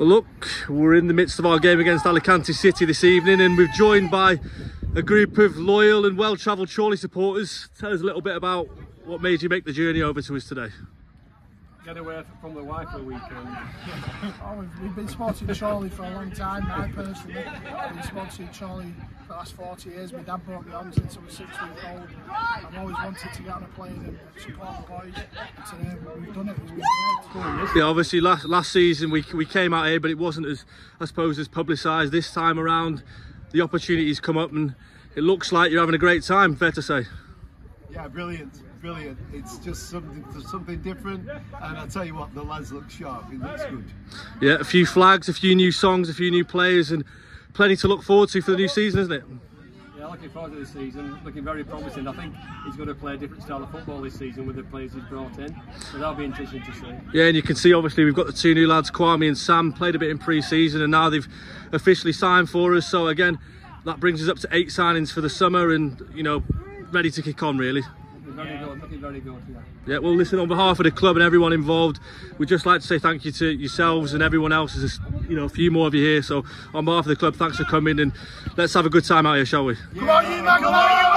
Well, look, we're in the midst of our game against Alicante City this evening, and we're joined by a group of loyal and well-travelled Chorley supporters. Tell us a little bit about what made you make the journey over to us today. Get away from the wife for a weekend. Oh, we've, we've been supporting Chorley for a long time. I personally have been supporting Chorley for the last 40 years. My dad brought me on since I was six weeks old. Wanted to get on a plane and support the boys. And today we've done it. It's been. Yeah, obviously last last season we we came out here, but it wasn't as I suppose as publicised. This time around, the opportunities come up, and it looks like you're having a great time. Fair to say. Yeah, brilliant, brilliant. It's just something something different, and I tell you what, the lads look sharp. It looks good. Yeah, a few flags, a few new songs, a few new players, and plenty to look forward to for the new season, isn't it? Yeah, looking forward to this season. Looking very promising. I think he's going to play a different style of football this season with the players he's brought in. So that'll be interesting to see. Yeah, and you can see obviously we've got the two new lads, Kwame and Sam, played a bit in pre-season, and now they've officially signed for us. So again, that brings us up to eight signings for the summer, and you know, ready to kick on really. Looking very good. Looking very good. Yeah. Yeah, well, listen, on behalf of the club and everyone involved, we'd just like to say thank you to yourselves and everyone else. There's, you know, a few more of you here. So, on behalf of the club, thanks for coming and let's have a good time out here, shall we? Come on, you Magpies!